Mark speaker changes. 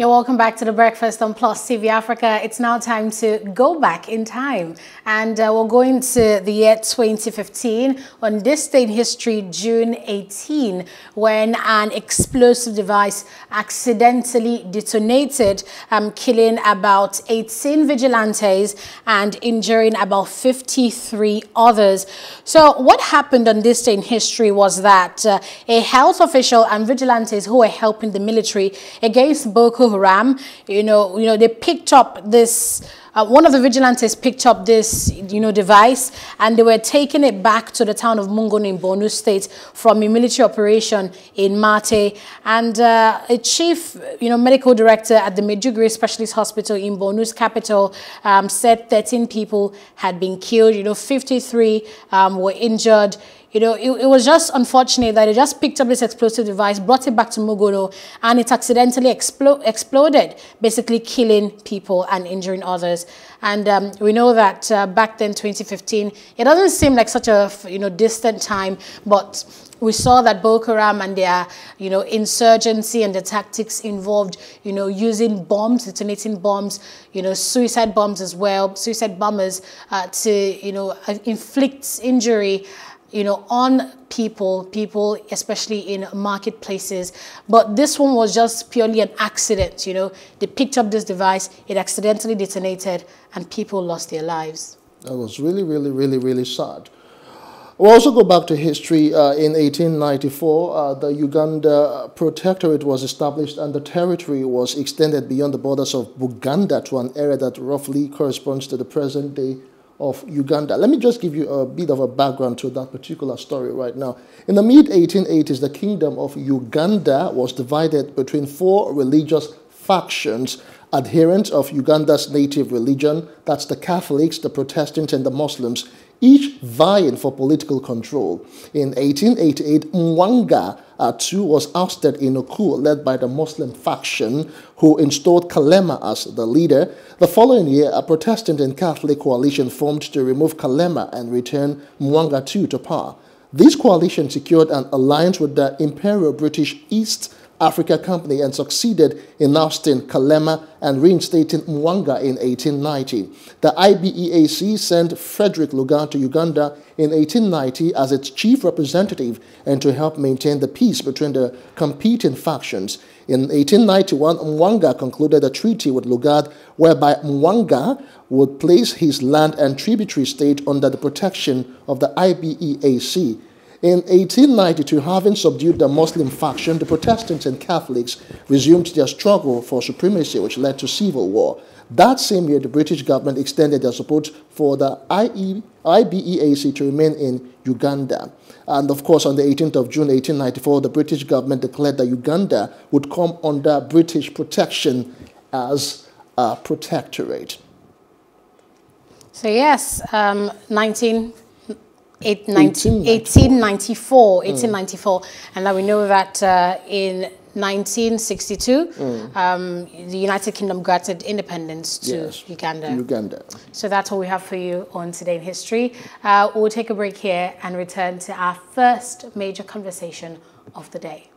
Speaker 1: You're welcome back to the Breakfast on Plus TV Africa. It's now time to go back in time. And uh, we're going to the year 2015 on this day in history, June 18, when an explosive device accidentally detonated, um, killing about 18 vigilantes and injuring about 53 others. So what happened on this day in history was that uh, a health official and vigilantes who were helping the military against Boko You know, you know, they picked up this uh, one of the vigilantes picked up this, you know, device and they were taking it back to the town of Monguno in Borno State from a military operation in Marte. And uh, a chief, you know, medical director at the Maiduguri Specialist Hospital in Borno's capital um, said 13 people had been killed, you know, 53 um, were injured. You know, it, it, was just unfortunate that they just picked up this explosive device, brought it back to Monguno, and it accidentally explo exploded, basically killing people and injuring others. And um, we know that uh, back then, 2015, it doesn't seem like such a you know distant time, but we saw that Boko Haram and their, you know, insurgency and the tactics involved, you know, using bombs, detonating bombs, you know, suicide bombs as well, suicide bombers uh, to, you know, inflict injury you know, on people, people especially in marketplaces. But this one was just purely an accident, you know. They picked up this device, it accidentally detonated, and people lost their lives.
Speaker 2: That was really, really, really, really sad. We'll also go back to history. Uh, in 1894, uh, the Uganda Protectorate was established and the territory was extended beyond the borders of Buganda to an area that roughly corresponds to the present-day of Uganda. Let me just give you a bit of a background to that particular story right now. In the mid 1880s, the kingdom of Uganda was divided between four religious factions adherents of Uganda's native religion, that's the Catholics, the Protestants, and the Muslims, each vying for political control. In 1888, Mwanga II was ousted in a coup led by the Muslim faction, who installed Kalema as the leader. The following year, a Protestant and Catholic coalition formed to remove Kalema and return Mwanga II to power. This coalition secured an alliance with the Imperial British East Africa Company and succeeded in ousting Kalema and reinstating Mwanga in 1890. The IBEAC sent Frederick Lugard to Uganda in 1890 as its chief representative and to help maintain the peace between the competing factions. In 1891, Mwanga concluded a treaty with Lugard whereby Mwanga would place his land and tributary state under the protection of the IBEAC. In 1892, having subdued the Muslim faction, the Protestants and Catholics resumed their struggle for supremacy, which led to civil war. That same year, the British government extended their support for the IE, IBEAC to remain in Uganda. And of course, on the 18th of June 1894, the British government declared that Uganda would come under British protection as a protectorate.
Speaker 1: So yes, um, 19 1894, 1894. Mm. And now we know that uh, in 1962, mm. um, the United Kingdom granted independence to yes, Uganda.
Speaker 2: Uganda.
Speaker 1: So that's all we have for you on Today in History. Uh, we'll take a break here and return to our first major conversation of the day.